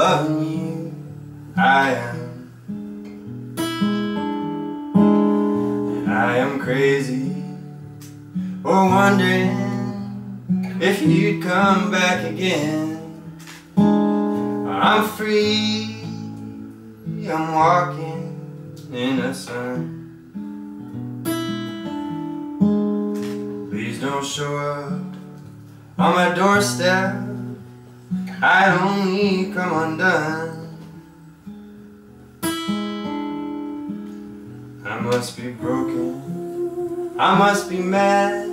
I am. And I am crazy for wondering if you'd come back again. I'm free, I'm walking in the sun. Please don't show up on my doorstep. I need come undone. I must be broken. I must be mad.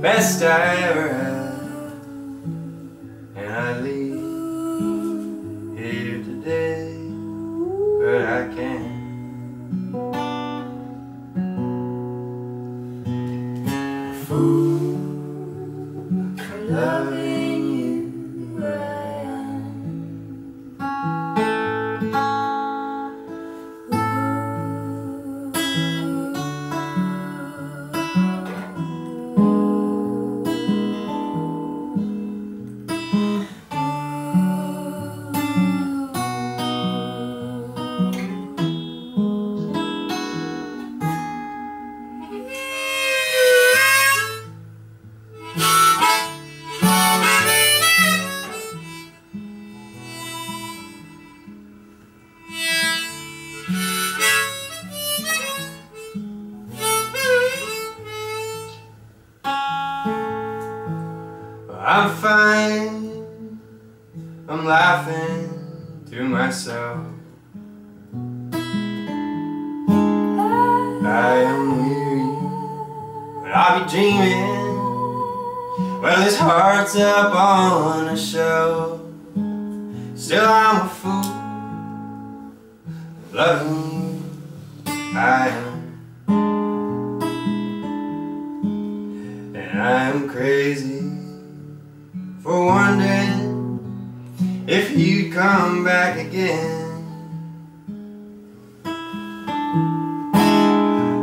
Best I ever had. And I leave here today, but I can't. Fool I'm fine. I'm laughing to myself. I am weary, but I'll be dreaming. Well, his heart's up on a shelf. Still, I'm a fool. Loving you, I am. And I'm crazy for wondering if you'd come back again.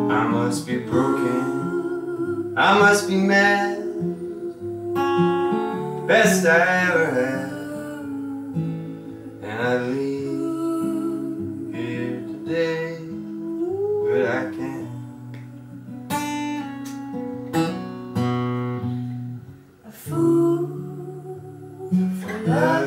I must be broken, I must be mad, best I ever had. And I leave here today, but I can't. A fool for love.